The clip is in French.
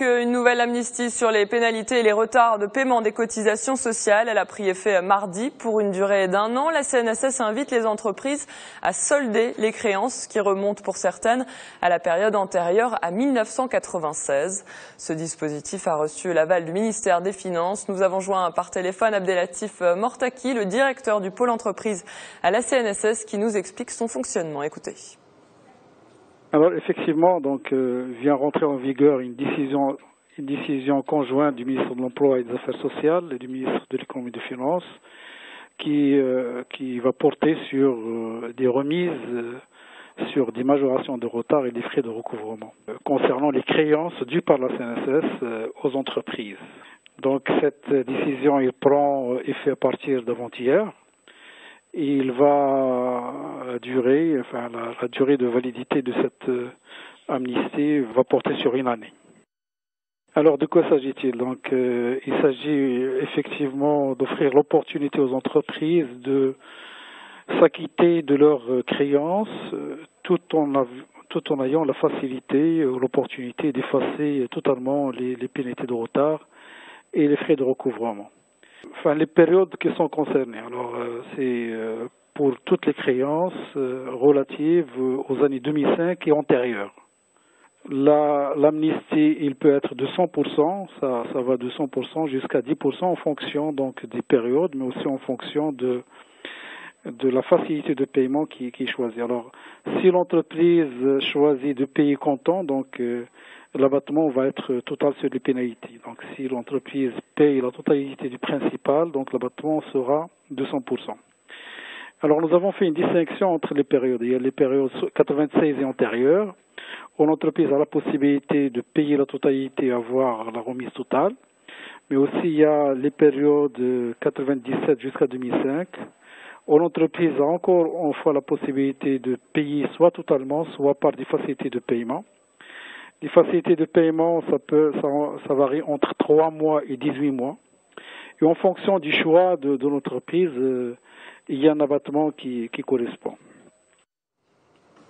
une nouvelle amnistie sur les pénalités et les retards de paiement des cotisations sociales. Elle a pris effet mardi pour une durée d'un an. La CNSS invite les entreprises à solder les créances qui remontent pour certaines à la période antérieure à 1996. Ce dispositif a reçu l'aval du ministère des Finances. Nous avons joint par téléphone Abdelatif Mortaki, le directeur du pôle entreprise à la CNSS, qui nous explique son fonctionnement. Écoutez. Alors effectivement, donc euh, vient rentrer en vigueur une décision, une décision conjointe du ministre de l'Emploi et des Affaires sociales et du ministre de l'Économie et des Finances, qui euh, qui va porter sur euh, des remises sur des majorations de retard et des frais de recouvrement concernant les créances dues par la CNSS aux entreprises. Donc cette décision il prend effet à partir d'avant-hier il va durer, enfin la, durée de validité de cette euh, amnistie va porter sur une année. Alors de quoi s'agit-il? Donc euh, il s'agit effectivement d'offrir l'opportunité aux entreprises de s'acquitter de leurs euh, créances tout en, tout en ayant la facilité ou l'opportunité d'effacer totalement les pénalités de retard et les frais de recouvrement enfin les périodes qui sont concernées. Alors euh, c'est euh, pour toutes les créances euh, relatives aux années 2005 et antérieures. L'amnistie, il peut être de 100%, ça, ça va de 100% jusqu'à 10% en fonction donc des périodes, mais aussi en fonction de de la facilité de paiement qui, qui est choisie. Alors, si l'entreprise choisit de payer comptant, donc l'abattement va être total sur les pénalités. Donc si l'entreprise paye la totalité du principal, donc l'abattement sera de 100%. Alors nous avons fait une distinction entre les périodes. Il y a les périodes 96 et antérieures, où l'entreprise a la possibilité de payer la totalité et avoir la remise totale. Mais aussi il y a les périodes 97 jusqu'à 2005, où l'entreprise a encore une fois la possibilité de payer soit totalement, soit par des facilités de paiement. Les facilités de paiement, ça peut, ça, varie entre 3 mois et 18 mois. Et en fonction du choix de, l'entreprise, euh, il y a un abattement qui correspond.